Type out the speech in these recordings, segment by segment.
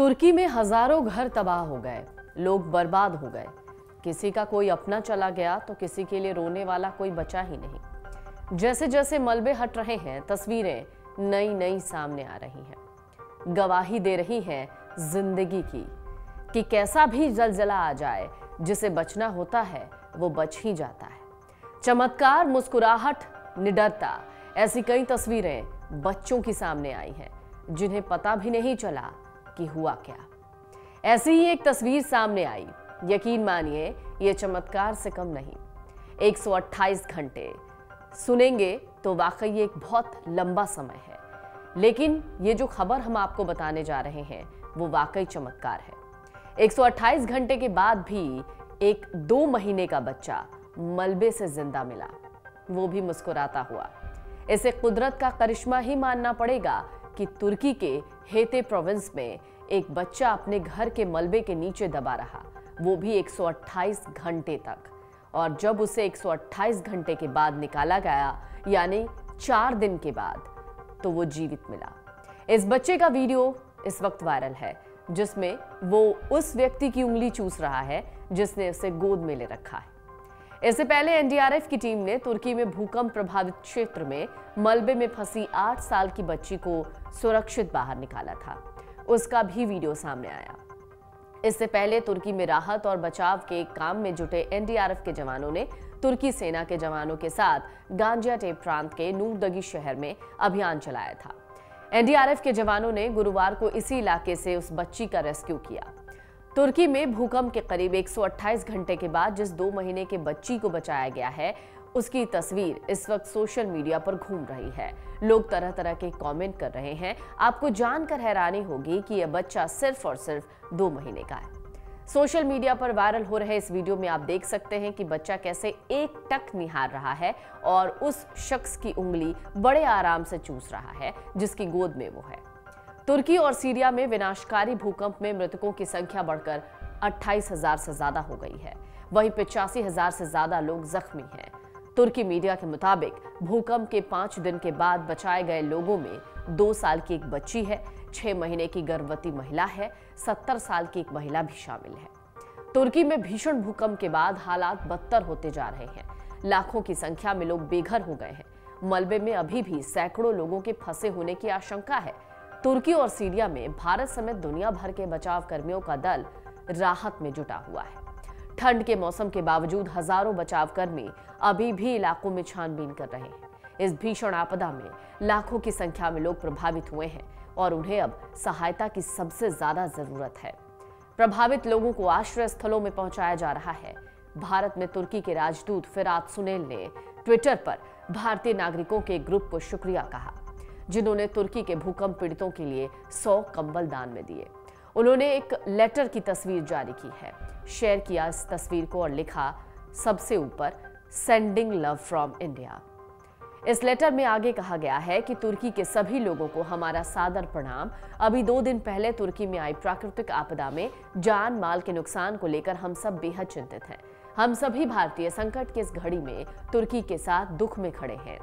तुर्की में हज़ारों घर तबाह हो गए, लोग बर्बाद हो गए। किसी का कोई अपना चला गया तो किसी के लिए रोने वाला कोई बचा ही नहीं। जैसे जैसे मलबे हट रहे हैं, तस्वीरें नई नई सामने आ रही हैं। गवाही दे रही हैं ज़िंदगी की, कि कैसा भी जलजला आ जाए, जिसे बचना होता है, वो बच ही जाता है। चमत्कार, मुस्कुराहट, निडरता, ऐसी कई तस्वीरें बच्चों की सामने आई हैं, जिन्हें पता भी नहीं चला कि हुआ क्या? ऐसी ही एक तस्वीर सामने आई। यकीन मानिए, ये चमत्कार से कम नहीं। 128 घंटे। सुनेंगे तो वाकई एक बहुत लंबा समय है। लेकिन ये जो खबर हम आपको बताने जा रहे हैं, वो वाकई चमत्कार है। 128 घंटे के बाद भी एक दो महीने का बच्चा मलबे से ज़िंदा मिला। वो भी मुस्कुराता हुआ। इसे कुदरत का करिश्मा ही मानना पड़ेगा कि तुर्की के हेते प्रोविंस में एक बच्चा अपने घर के मलबे के नीचे दबा रहा। वो भी 128 घंटे तक। और जब उसे 128 घंटे के बाद निकाला गया, यानी चार दिन के बाद तो वो जीवित मिला। इस बच्चे का वीडियो इस वक्त वायरल है, जिसमें वो उस व्यक्ति की उंगली चूस रहा है, जिसने उसे गोद में ले रखा है। इससे पहले एनडीआरएफ की टीम ने तुर्की में भूकंप प्रभावित क्षेत्र में मलबे में फंसी आठ साल की बच्ची को सुरक्षित बाहर निकाला था। उसका भी वीडियो सामने आया। इससे पहले तुर्की में राहत और बचाव के काम में जुटे एनडीआरएफ के जवानों ने तुर्की सेना के जवानों के साथ गांजिया टेप प्रांत के नूरदगी शहर में अभियान चलाया था। एनडीआरएफ के जवानों ने गुरुवार को इसी इलाके से उस बच्ची का रेस्क्यू किया। तुर्की में भूकंप के करीब 128 घंटे के बाद जिस दो महीने के बच्ची को बचाया गया है, उसकी तस्वीर इस वक्त सोशल मीडिया पर घूम रही है। लोग तरह तरह के कमेंट कर रहे हैं। आपको जानकर हैरानी होगी कि यह बच्चा सिर्फ़ और सिर्फ़ दो महीने का है। सोशल मीडिया पर वायरल हो रहे इस वीडियो में आप देख सकते हैं कि बच्चा कैसे एक टक निहार रहा है और उस शख्स की उंगली बड़े आराम से चूस रहा है, जिसकी गोद में वो है। तुर्की और सीरिया में विनाशकारी भूकंप में मृतकों की संख्या बढ़कर अट्ठाईस हज़ार से ज़्यादा हो गई है। वहीं पिचासी हज़ार से ज़्यादा लोग जख्मी हैं। तुर्की मीडिया के मुताबिक भूकंप के पाँच दिन के बाद बचाए गए लोगों में दो साल की एक बच्ची है, छह महीने की गर्भवती महिला है, सत्तर साल की एक महिला भी शामिल है। तुर्की में भीषण भूकंप के बाद हालात बदतर होते जा रहे हैं। लाखों की संख्या में लोग बेघर हो गए हैं। मलबे में अभी भी सैकड़ों लोगों के फंसे होने की आशंका है। तुर्की और सीरिया में भारत समेत दुनिया भर के बचाव कर्मियों का दल राहत में जुटा हुआ है। ठंड के मौसम के बावजूद हज़ारों बचाव कर्मी अभी भी इलाकों में छानबीन कर रहे हैं। इस भीषण आपदा में लाखों की संख्या में लोग प्रभावित हुए हैं और उन्हें अब सहायता की सबसे ज़्यादा ज़रूरत है। प्रभावित लोगों को आश्रय स्थलों में पहुँचाया जा रहा है। भारत में तुर्की के राजदूत फिरात सुनेल ने ट्विटर पर भारतीय नागरिकों के ग्रुप को शुक्रिया कहा। जिन्होंने तुर्की के भूकंप पीड़ितों के लिए सौ कंबल दान में दिए। उन्होंने एक लेटर की तस्वीर जारी की है। शेयर किया इस तस्वीर को और लिखा, सबसे ऊपर सेंडिंग लव फ्रॉम इंडिया इस लेटर में आगे कहा गया है कि तुर्की के सभी लोगों को हमारा सादर प्रणाम। अभी दो दिन पहले तुर्की में आई प्राकृतिक आपदा में जान माल के नुकसान को लेकर हम सब बेहद चिंतित हैं। हम सभी भारतीय संकट की इस घड़ी में तुर्की के साथ दुख में खड़े हैं।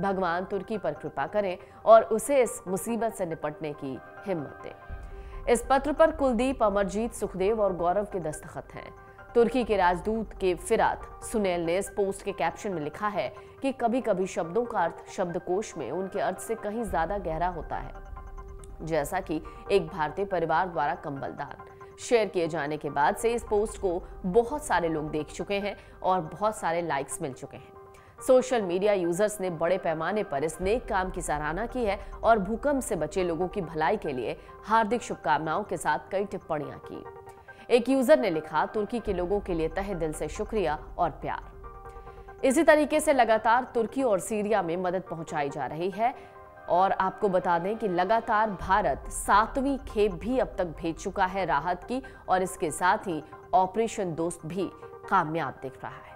भगवान तुर्की पर कृपा करें और उसे इस मुसीबत से निपटने की हिम्मत दें। इस पत्र पर कुलदीप, अमरजीत, सुखदेव और गौरव के दस्तखत हैं। तुर्की के राजदूत के फिरात सुनेल ने इस पोस्ट के कैप्शन में लिखा है कि कभी कभी शब्दों का अर्थ शब्दकोश में उनके अर्थ से कहीं ज़्यादा गहरा होता है। जैसा कि एक भारतीय परिवार द्वारा कंबल दान। शेयर किए जाने के बाद से इस पोस्ट को बहुत सारे लोग देख चुके हैं और बहुत सारे लाइक्स मिल चुके हैं। सोशल मीडिया यूज़र्स ने बड़े पैमाने पर इस नेक काम की सराहना की है और भूकंप से बचे लोगों की भलाई के लिए हार्दिक शुभकामनाओं के साथ कई टिप्पणियाँ की। एक यूज़र ने लिखा, तुर्की के लोगों के लिए तहे दिल से शुक्रिया और प्यार। इसी तरीके से लगातार तुर्की और सीरिया में मदद पहुंचाई जा रही है। और आपको बता दें कि लगातार भारत सातवीं खेप भी अब तक भेज चुका है राहत की और इसके साथ ही ऑपरेशन दोस्त भी कामयाब दिख रहा है।